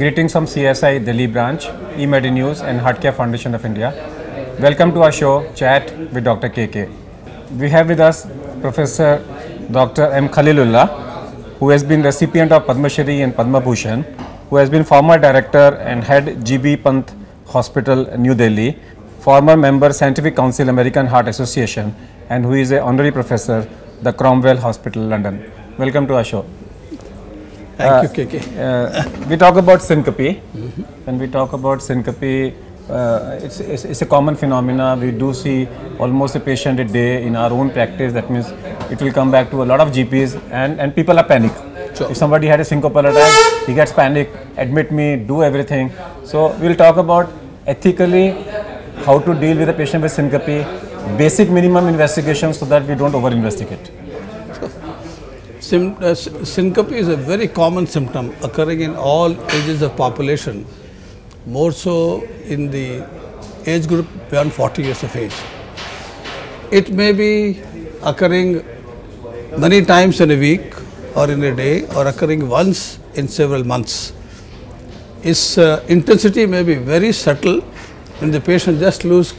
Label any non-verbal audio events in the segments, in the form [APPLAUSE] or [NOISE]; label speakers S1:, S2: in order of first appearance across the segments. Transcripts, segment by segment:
S1: Greetings from CSI Delhi branch, eMedi News and Heartcare Foundation of India. Welcome to our show Chat with Dr. KK. We have with us Professor Dr. M. Khalilullah, who has been recipient of Padma Shri and Padma Bhushan, who has been former director and head GB Pant Hospital, New Delhi, former member Scientific Council American Heart Association, and who is a honorary professor, the Cromwell Hospital, London. Welcome to our show.
S2: Thank you, KK.
S1: Uh, we talk about syncope. When we talk about syncope, uh, it's, it's, it's a common phenomena. We do see almost a patient a day in our own practice. That means it will come back to a lot of GPs and, and people are panic.
S2: Sure.
S1: If somebody had a syncopal attack, he gets panic, admit me, do everything. So we'll talk about ethically how to deal with a patient with syncope, basic minimum investigation so that we don't over investigate.
S2: Uh, syncope is a very common symptom occurring in all ages of population, more so in the age group beyond 40 years of age. It may be occurring many times in a week or in a day or occurring once in several months. Its uh, intensity may be very subtle and the patient just lose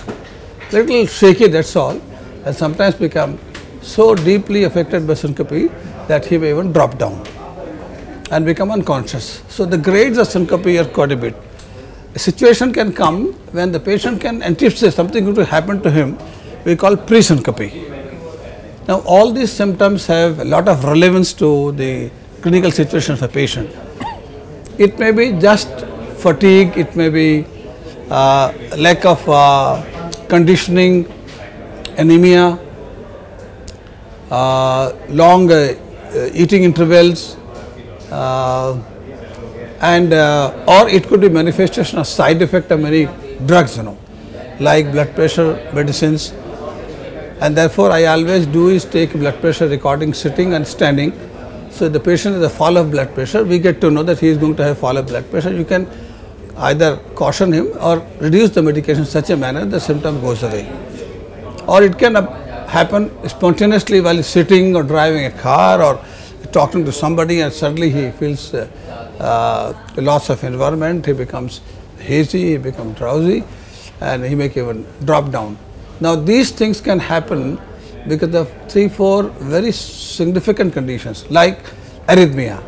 S2: little shaky that's all and sometimes become so deeply affected by syncope that he may even drop down and become unconscious. So the grades of syncope are quite a bit. A situation can come when the patient can anticipate something going to happen to him, we call pre-syncope. Now all these symptoms have a lot of relevance to the clinical situation of a patient. It may be just fatigue, it may be uh, lack of uh, conditioning, anemia, uh, long uh, eating intervals, uh, and uh, or it could be manifestation of side effect of many drugs, you know, like blood pressure medicines. And therefore, I always do is take blood pressure recording sitting and standing. So the patient has a fall of blood pressure. We get to know that he is going to have fall of blood pressure. You can either caution him or reduce the medication in such a manner the symptom goes away. Or it can uh, happen spontaneously while sitting or driving a car or talking to somebody and suddenly he feels uh, uh, loss of environment, he becomes hazy, he becomes drowsy and he may even drop down. Now these things can happen because of three, four very significant conditions like arrhythmia.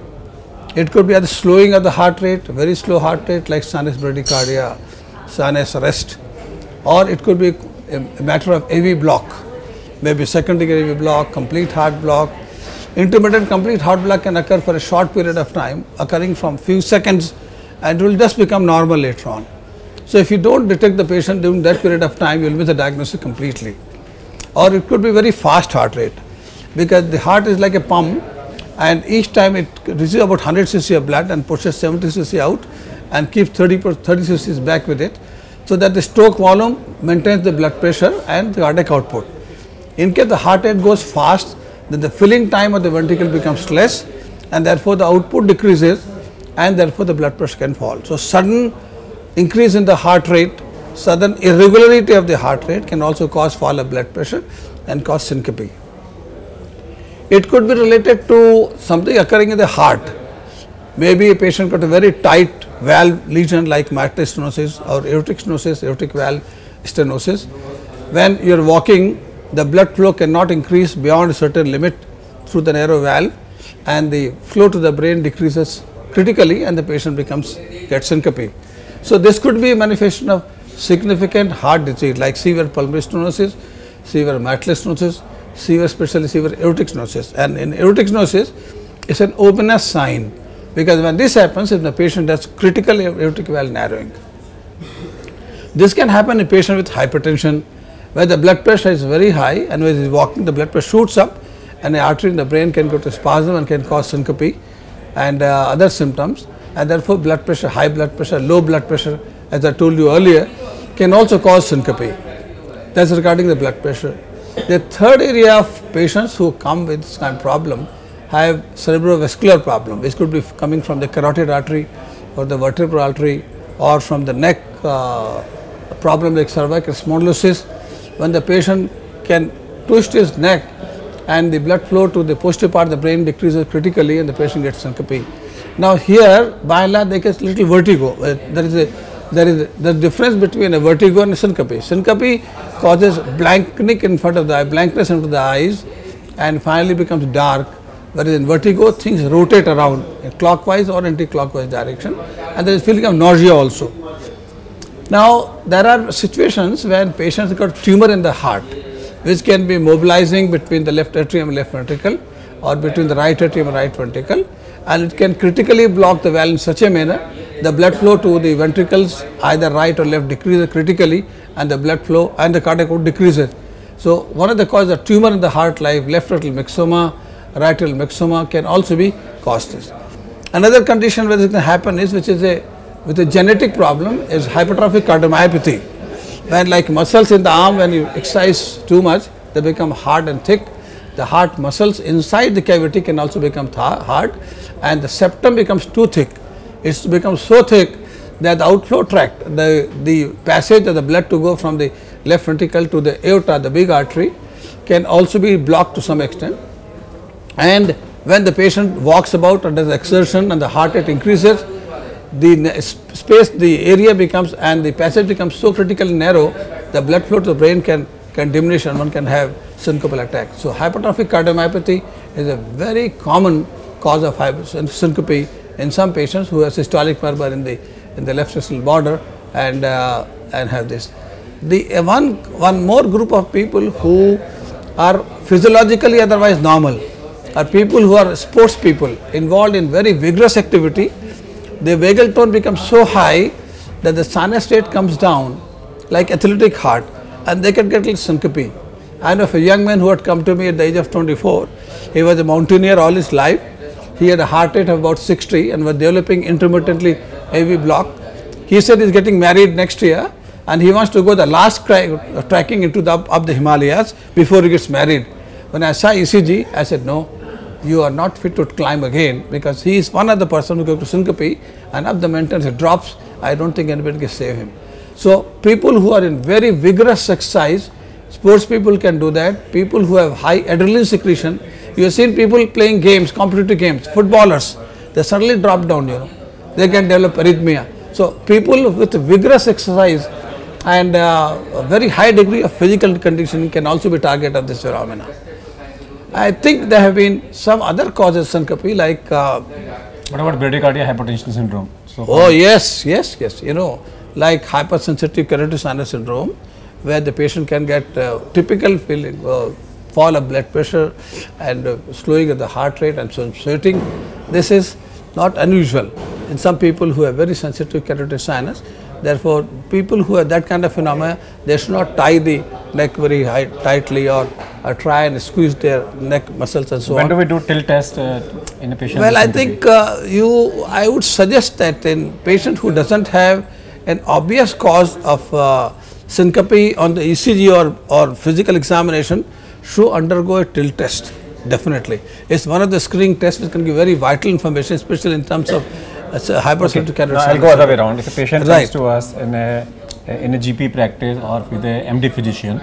S2: It could be at the slowing of the heart rate, very slow heart rate like sinus bradycardia, sinus arrest, or it could be a, a matter of AV block, maybe secondary AV block, complete heart block. Intermittent complete heart block can occur for a short period of time, occurring from few seconds and will just become normal later on. So if you don't detect the patient during that period of time, you will miss the diagnosis completely. Or it could be very fast heart rate because the heart is like a pump and each time it receives about 100 cc of blood and pushes 70 cc out and keeps 30 30 cc back with it so that the stroke volume maintains the blood pressure and the cardiac output. In case the heart rate goes fast, then the filling time of the ventricle becomes less and therefore the output decreases and therefore the blood pressure can fall. So sudden increase in the heart rate, sudden irregularity of the heart rate can also cause fall of blood pressure and cause syncope. It could be related to something occurring in the heart. Maybe a patient got a very tight valve lesion like mitral stenosis or aortic stenosis, aortic valve stenosis. When you are walking, the blood flow cannot increase beyond a certain limit through the narrow valve and the flow to the brain decreases critically and the patient becomes gets syncope. So this could be a manifestation of significant heart disease like severe pulmonary stenosis, severe mitral stenosis, severe especially severe aortic stenosis. And in aortic stenosis, it's an ominous sign because when this happens, if the patient has critical aortic valve narrowing. This can happen in a patient with hypertension, where the blood pressure is very high and when he is walking, the blood pressure shoots up and the artery in the brain can go to spasm and can cause syncope and uh, other symptoms and therefore blood pressure, high blood pressure, low blood pressure as I told you earlier can also cause syncope. That's regarding the blood pressure. The third area of patients who come with this kind of problem have cerebrovascular problem which could be coming from the carotid artery or the vertebral artery or from the neck uh, problem like cervical spondylosis when the patient can twist his neck and the blood flow to the posterior part of the brain decreases critically and the patient gets syncope. Now here by and large they get little vertigo. Uh, there is a there is the difference between a vertigo and a syncope. Syncope causes blankness in front of the eye, blankness in front of the eyes and finally becomes dark whereas in vertigo things rotate around in clockwise or anti-clockwise direction and there is feeling of nausea also. Now there are situations when patients got tumor in the heart which can be mobilizing between the left atrium and left ventricle or between the right atrium and right ventricle and it can critically block the valve in such a manner the blood flow to the ventricles either right or left decreases critically and the blood flow and the cardiac output decreases. So, one of the causes of tumor in the heart like left atrial myxoma, right atrial myxoma can also be caused this. Another condition where this can happen is which is a with a genetic problem is hypertrophic cardiomyopathy. When like muscles in the arm when you exercise too much they become hard and thick. The heart muscles inside the cavity can also become hard and the septum becomes too thick. It becomes so thick that the outflow tract the the passage of the blood to go from the left ventricle to the aorta the big artery can also be blocked to some extent. And when the patient walks about and does exertion and the heart rate increases the space, the area becomes and the passage becomes so critically narrow, the blood flow to the brain can, can diminish and one can have syncopal attack. So, hypertrophic cardiomyopathy is a very common cause of syncope in some patients who have systolic murmur in the in the left systolic border and uh, and have this. The uh, one one more group of people who are physiologically otherwise normal are people who are sports people involved in very vigorous activity the vagal tone becomes so high that the sinus rate comes down like athletic heart and they can get little syncope. I know of a young man who had come to me at the age of 24. He was a mountaineer all his life. He had a heart rate of about 60 and was developing intermittently AV block. He said he's getting married next year and he wants to go the last uh, trekking into the up, up the Himalayas before he gets married. When I saw ECG, I said no, you are not fit to climb again because he is one of the person who goes to syncope and up the mountains it drops, I don't think anybody can save him. So, people who are in very vigorous exercise, sports people can do that, people who have high adrenaline secretion, you have seen people playing games, competitive games, footballers, they suddenly drop down, you know, they can develop arrhythmia. So, people with vigorous exercise and uh, a very high degree of physical conditioning can also be target of this phenomena. I think there have been some other causes syncope like. Uh,
S1: what about bradycardia hypertension syndrome?
S2: So oh yes, yes, yes. You know, like hypersensitive carotid sinus syndrome, where the patient can get uh, typical feeling, uh, fall of blood pressure and uh, slowing of the heart rate and so sweating. This is not unusual in some people who have very sensitive carotid sinus. Therefore, people who have that kind of phenomena, they should not tie the neck very high, tightly or, or try and squeeze their neck muscles and so
S1: when
S2: on.
S1: When do we do tilt test uh, in a patient?
S2: Well, I think uh, you, I would suggest that in patient who doesn't have an obvious cause of uh, syncope on the ECG or, or physical examination should undergo a tilt test definitely. It's one of the screening tests which can give very vital information especially in terms of it's a hypersensitive okay.
S1: Now, I'll go other way around. If a patient right. comes to us in a in a GP practice or with a MD physician,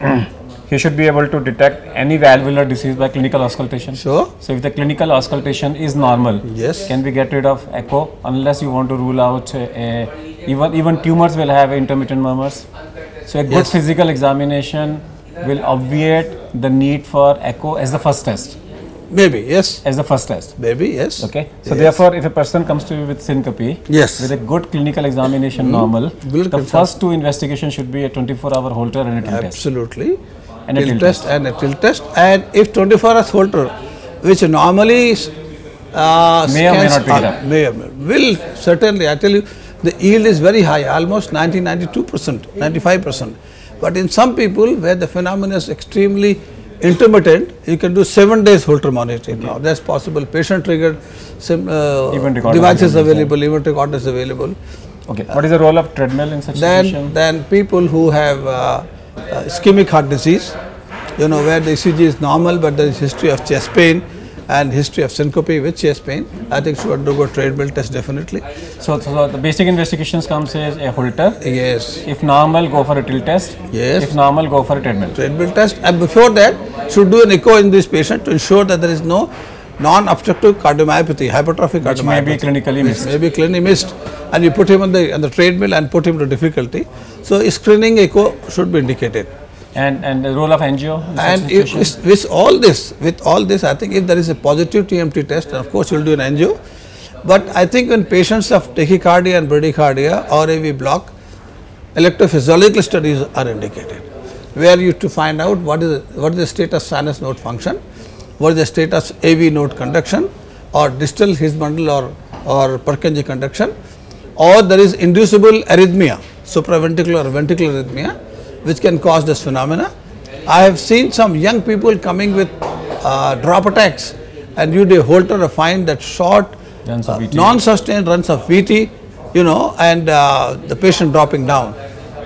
S1: [CLEARS THROAT] he should be able to detect any valvular disease by clinical auscultation.
S2: Sure.
S1: So if the clinical auscultation is normal,
S2: yes,
S1: can we get rid of echo unless you want to rule out a, even even tumors will have intermittent murmurs. So a good yes. physical examination will obviate the need for echo as the first test.
S2: Maybe, yes.
S1: As the first test.
S2: Maybe, yes.
S1: Okay. So
S2: yes.
S1: therefore, if a person comes to you with syncope,
S2: yes,
S1: with a good clinical examination mm. normal, we'll the first two investigations should be a 24-hour Holter and a tilt
S2: test. Absolutely.
S1: And a tilt
S2: test,
S1: test
S2: and a tilt test. And if 24 hour Holter, which normally uh,
S1: may or may not pick it up.
S2: May or may, will certainly. I tell you, the yield is very high, almost 90, 92 percent, 95 percent. But in some people where the phenomenon is extremely intermittent, you can do 7 days Holter monitoring okay. now. That's possible. Patient triggered uh, devices available, event recorders available.
S1: Okay. What is the role of treadmill in such
S2: then,
S1: situation?
S2: Then people who have uh, uh, ischemic heart disease, you know, where the ECG is normal but there is history of chest pain and history of syncope with chest pain, I think should undergo treadmill test definitely.
S1: So, so the basic investigations comes as a Holter.
S2: Yes,
S1: If normal, go for a tilt test.
S2: Yes.
S1: If normal, go for a treadmill.
S2: treadmill test and before that should do an echo in this patient to ensure that there is no non-obstructive cardiomyopathy, hypertrophic
S1: Which may be
S2: cardiomyopathy.
S1: clinically missed.
S2: may be clinically missed and you put him on the, on the treadmill and put him to difficulty. So screening echo should be indicated.
S1: And and the role of angio.
S2: And if, with, with all this, with all this, I think if there is a positive TMT test, of course you will do an angio. But I think when patients of tachycardia and bradycardia or AV block, electrophysiological studies are indicated, where you to find out what is what is the status sinus node function, what is the status AV node conduction, or distal his bundle or or Purkinje conduction, or there is inducible arrhythmia, supraventricular or ventricular arrhythmia, which can cause this phenomena. I have seen some young people coming with uh, drop attacks, and you do a Holter to find that short, uh, non-sustained runs of VT, you know, and uh, the patient dropping down.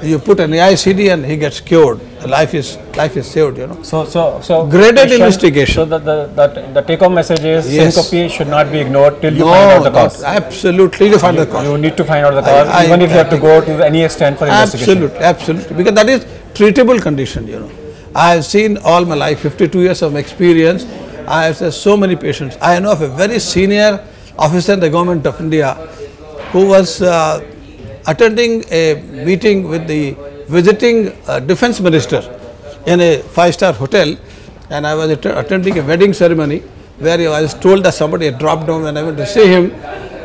S2: You put an AICD and he gets cured. The life is life is saved, you know.
S1: So, so, so
S2: Graded investigation.
S1: So the the, the, the take home message is
S2: Yes.
S1: syncope should not be ignored till you
S2: No,
S1: find out the cause.
S2: absolutely you find the cause.
S1: You need to find out the cause,
S2: I-
S1: even if you have to go to any extent for investigation.
S2: Absolutely, absolutely, because that is treatable condition, you know. I have seen all my life, 52 years of experience. I have seen so many patients. I know of a very senior officer in the government of India who was uh, attending a meeting with the visiting uh, defense minister in a five-star hotel, and I was att- attending a wedding ceremony where I was told that somebody had dropped down. When I went to see him,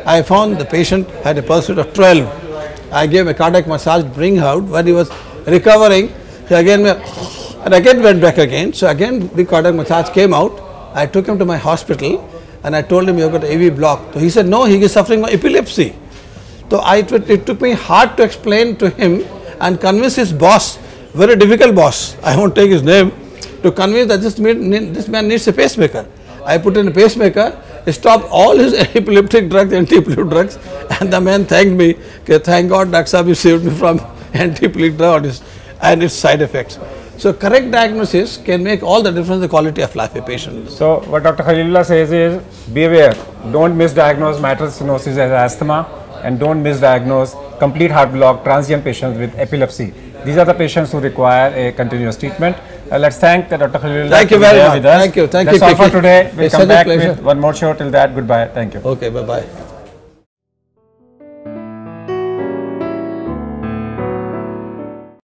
S2: I found the patient had a pulse rate of 12. I gave him a cardiac massage, bring out. When he was recovering, he again and again went back again. So again the cardiac massage came out. I took him to my hospital and I told him you have got AV block. So he said no, he is suffering from epilepsy. So I, it took me hard to explain to him and convince his boss, very difficult boss, I won't take his name, to convince that this man, this man needs a pacemaker. I put in a pacemaker, stopped all his [LAUGHS] epileptic drugs, anti-epileptic drugs, and the man thanked me, okay, thank God, Dr. You saved me from [LAUGHS] anti-epileptic drugs and its side effects. So correct diagnosis can make all the difference in the quality of life of a patient.
S1: So what Dr. Khalilullah says is, be aware, don't misdiagnose mitral stenosis as asthma and don't misdiagnose complete heart block transient patients with epilepsy. These are the patients who require a continuous treatment. Uh, let's thank Dr. Khalilullah.
S2: Thank you very much. Thank you. Thank
S1: That's
S2: you,
S1: all for today. We'll
S2: It's
S1: come back with one more show. Till that, goodbye. Thank you.
S2: Okay, bye-bye.